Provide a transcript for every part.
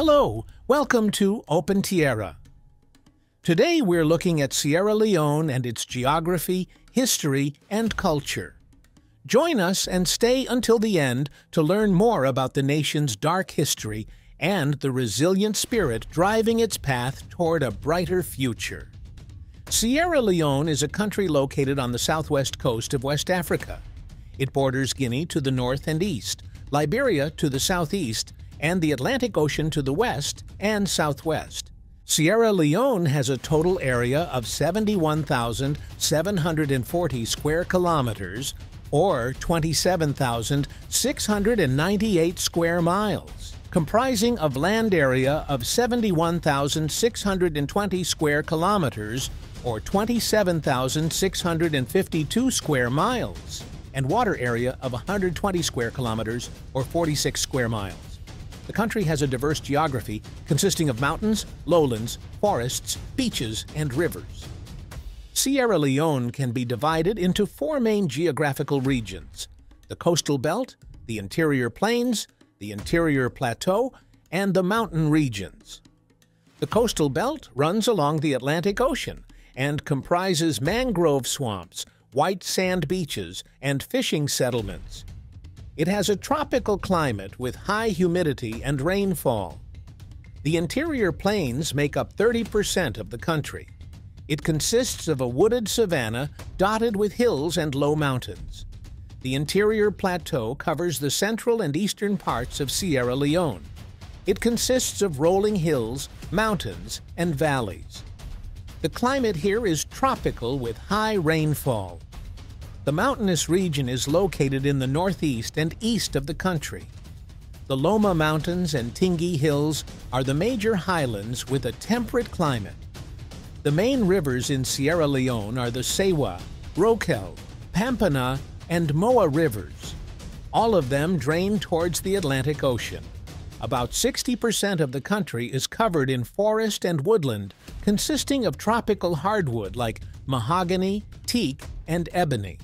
Hello, welcome to Opentiera. Today we're looking at Sierra Leone and its geography, history, and culture. Join us and stay until the end to learn more about the nation's dark history and the resilient spirit driving its path toward a brighter future. Sierra Leone is a country located on the southwest coast of West Africa. It borders Guinea to the north and east, Liberia to the southeast, and the Atlantic Ocean to the west and southwest. Sierra Leone has a total area of 71,740 square kilometers, or 27,698 square miles, comprising of land area of 71,620 square kilometers, or 27,652 square miles, and water area of 120 square kilometers, or 46 square miles. The country has a diverse geography consisting of mountains, lowlands, forests, beaches, and rivers. Sierra Leone can be divided into four main geographical regions the coastal belt, the interior plains, the interior plateau, and the mountain regions. The coastal belt runs along the Atlantic Ocean and comprises mangrove swamps, white sand beaches, and fishing settlements. It has a tropical climate with high humidity and rainfall. The interior plains make up 30% of the country. It consists of a wooded savanna dotted with hills and low mountains. The interior plateau covers the central and eastern parts of Sierra Leone. It consists of rolling hills, mountains, and valleys. The climate here is tropical with high rainfall. The mountainous region is located in the northeast and east of the country. The Loma Mountains and Tingi Hills are the major highlands with a temperate climate. The main rivers in Sierra Leone are the Sewa, Rokel, Pampana, and Moa rivers. All of them drain towards the Atlantic Ocean. About 60% of the country is covered in forest and woodland, consisting of tropical hardwood like mahogany, teak, and ebony.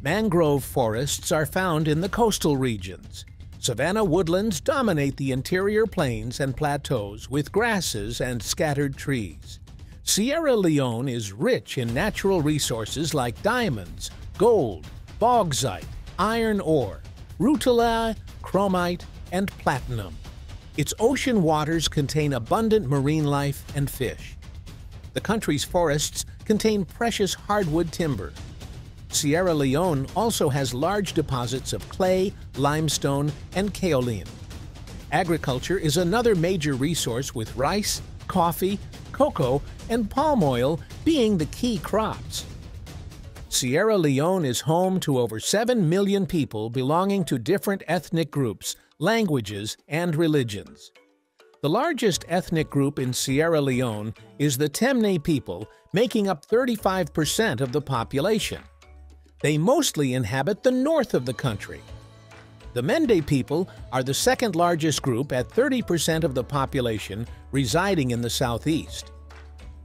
Mangrove forests are found in the coastal regions. Savanna woodlands dominate the interior plains and plateaus with grasses and scattered trees. Sierra Leone is rich in natural resources like diamonds, gold, bauxite, iron ore, rutile, chromite, and platinum. Its ocean waters contain abundant marine life and fish. The country's forests contain precious hardwood timber, Sierra Leone also has large deposits of clay, limestone, and kaolin. Agriculture is another major resource with rice, coffee, cocoa, and palm oil being the key crops. Sierra Leone is home to over 7 million people belonging to different ethnic groups, languages, and religions. The largest ethnic group in Sierra Leone is the Temne people, making up 35% of the population. They mostly inhabit the north of the country. The Mende people are the second largest group at 30% of the population residing in the southeast.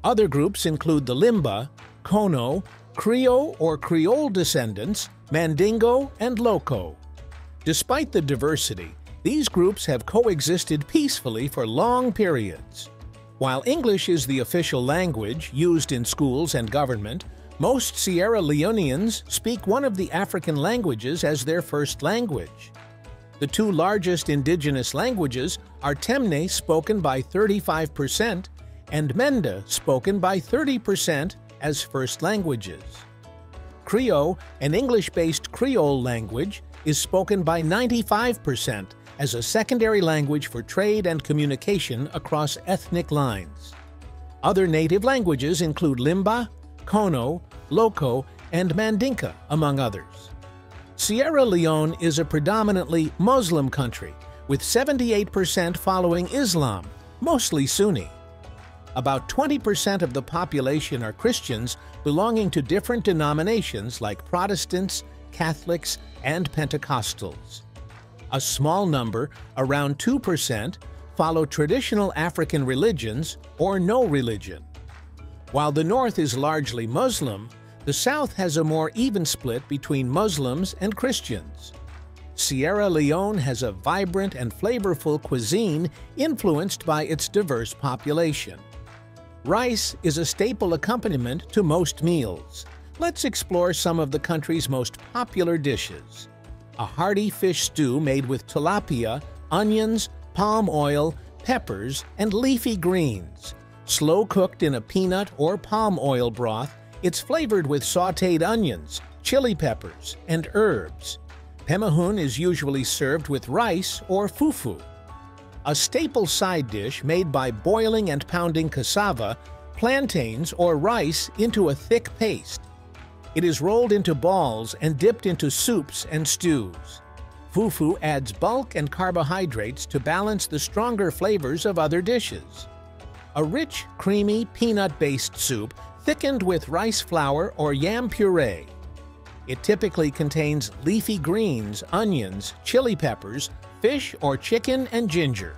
Other groups include the Limba, Kono, Krio or Creole descendants, Mandingo, and Loko. Despite the diversity, these groups have coexisted peacefully for long periods. While English is the official language used in schools and government, most Sierra Leoneans speak one of the African languages as their first language. The two largest indigenous languages are Temne, spoken by 35%, and Mende, spoken by 30% as first languages. Creole, an English-based Creole language, is spoken by 95% as a secondary language for trade and communication across ethnic lines. Other native languages include Limba, Kono, Loko, and Mandinka, among others. Sierra Leone is a predominantly Muslim country, with 78% following Islam, mostly Sunni. About 20% of the population are Christians belonging to different denominations like Protestants, Catholics, and Pentecostals. A small number, around 2%, follow traditional African religions or no religion. While the North is largely Muslim, the South has a more even split between Muslims and Christians. Sierra Leone has a vibrant and flavorful cuisine influenced by its diverse population. Rice is a staple accompaniment to most meals. Let's explore some of the country's most popular dishes. A hearty fish stew made with tilapia, onions, palm oil, peppers, and leafy greens. Slow cooked in a peanut or palm oil broth, it's flavored with sauteed onions, chili peppers, and herbs. Pemahun is usually served with rice or fufu. A staple side dish made by boiling and pounding cassava, plantains, or rice into a thick paste. It is rolled into balls and dipped into soups and stews. Fufu adds bulk and carbohydrates to balance the stronger flavors of other dishes. A rich, creamy, peanut-based soup thickened with rice flour or yam puree. It typically contains leafy greens, onions, chili peppers, fish or chicken, and ginger.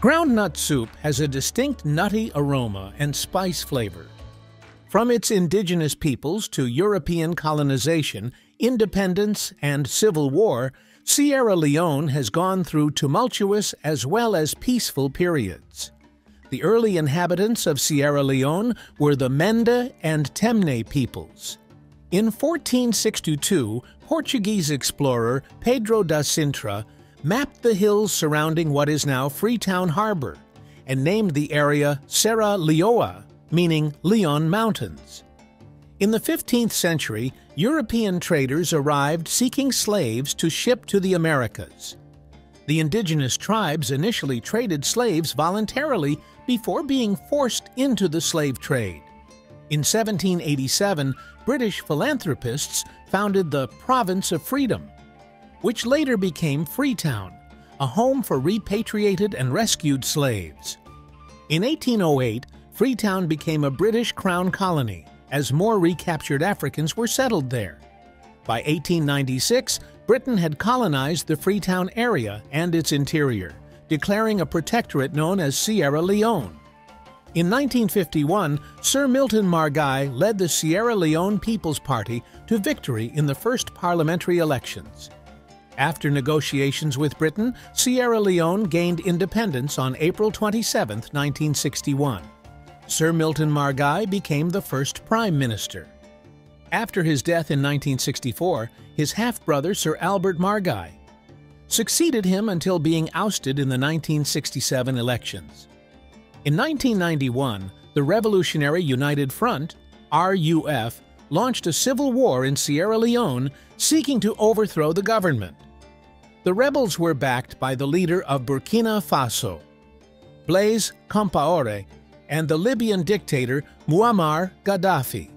Groundnut soup has a distinct nutty aroma and spice flavor. From its indigenous peoples to European colonization, independence, and civil war, Sierra Leone has gone through tumultuous as well as peaceful periods. The early inhabitants of Sierra Leone were the Mende and Temne peoples. In 1462, Portuguese explorer Pedro da Sintra mapped the hills surrounding what is now Freetown Harbor and named the area Serra Leoa, meaning Lion Mountains. In the 15th century, European traders arrived seeking slaves to ship to the Americas. The indigenous tribes initially traded slaves voluntarily before being forced into the slave trade. In 1787, British philanthropists founded the Province of Freedom, which later became Freetown, a home for repatriated and rescued slaves. In 1808, Freetown became a British Crown colony as more recaptured Africans were settled there. By 1896, Britain had colonized the Freetown area and its interior, declaring a protectorate known as Sierra Leone. In 1951, Sir Milton Margai led the Sierra Leone People's Party to victory in the first parliamentary elections. After negotiations with Britain, Sierra Leone gained independence on April 27, 1961. Sir Milton Margai became the first Prime Minister. After his death in 1964, his half-brother Sir Albert Margai succeeded him until being ousted in the 1967 elections. In 1991, the Revolutionary United Front, RUF, launched a civil war in Sierra Leone seeking to overthrow the government. The rebels were backed by the leader of Burkina Faso, Blaise Compaoré, and the Libyan dictator Muammar Gaddafi.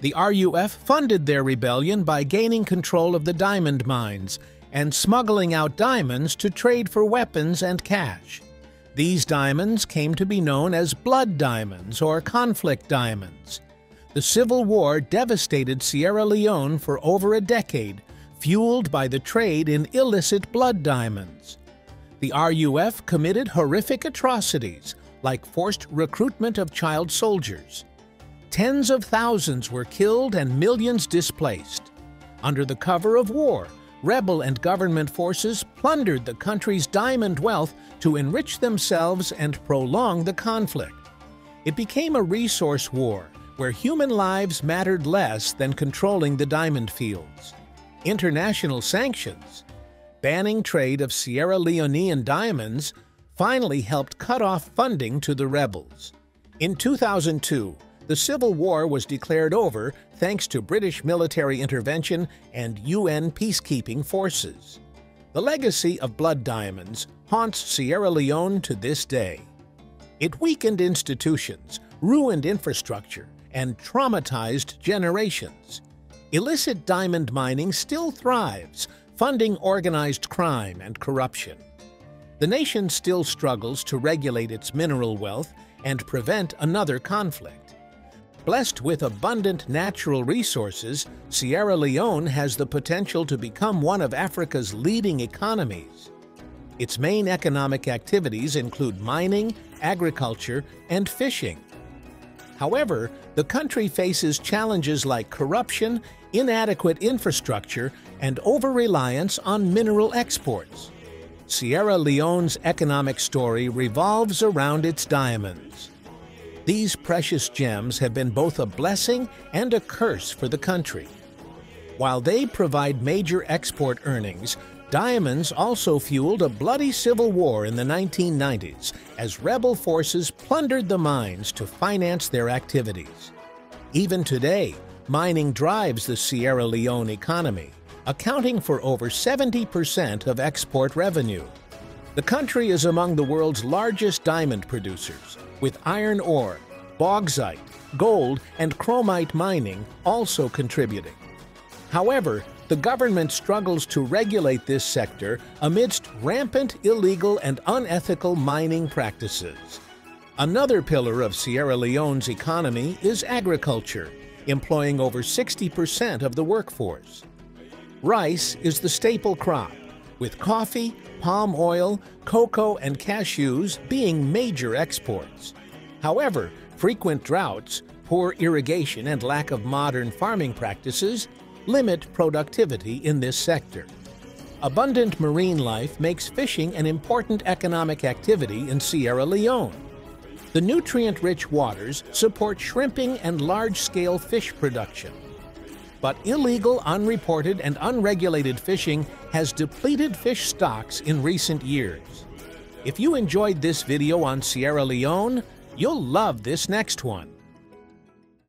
The RUF funded their rebellion by gaining control of the diamond mines and smuggling out diamonds to trade for weapons and cash. These diamonds came to be known as blood diamonds or conflict diamonds. The Civil War devastated Sierra Leone for over a decade, fueled by the trade in illicit blood diamonds. The RUF committed horrific atrocities, like forced recruitment of child soldiers. Tens of thousands were killed and millions displaced. Under the cover of war, rebel and government forces plundered the country's diamond wealth to enrich themselves and prolong the conflict. It became a resource war where human lives mattered less than controlling the diamond fields. International sanctions, banning trade of Sierra Leonean diamonds, finally helped cut off funding to the rebels. In 2002, the Civil War was declared over thanks to British military intervention and UN peacekeeping forces. The legacy of blood diamonds haunts Sierra Leone to this day. It weakened institutions, ruined infrastructure, and traumatized generations. Illicit diamond mining still thrives, funding organized crime and corruption. The nation still struggles to regulate its mineral wealth and prevent another conflict. Blessed with abundant natural resources, Sierra Leone has the potential to become one of Africa's leading economies. Its main economic activities include mining, agriculture, and fishing. However, the country faces challenges like corruption, inadequate infrastructure, and over-reliance on mineral exports. Sierra Leone's economic story revolves around its diamonds. These precious gems have been both a blessing and a curse for the country. While they provide major export earnings, diamonds also fueled a bloody civil war in the 1990s as rebel forces plundered the mines to finance their activities. Even today, mining drives the Sierra Leone economy, accounting for over 70% of export revenue. The country is among the world's largest diamond producers, with iron ore, bauxite, gold, and chromite mining also contributing. However, the government struggles to regulate this sector amidst rampant illegal and unethical mining practices. Another pillar of Sierra Leone's economy is agriculture, employing over 60% of the workforce. Rice is the staple crop, with coffee, palm oil, cocoa, and cashews being major exports. However, frequent droughts, poor irrigation, and lack of modern farming practices limit productivity in this sector. Abundant marine life makes fishing an important economic activity in Sierra Leone. The nutrient-rich waters support shrimping and large-scale fish production. But illegal, unreported, and unregulated fishing has depleted fish stocks in recent years. If you enjoyed this video on Sierra Leone, you'll love this next one.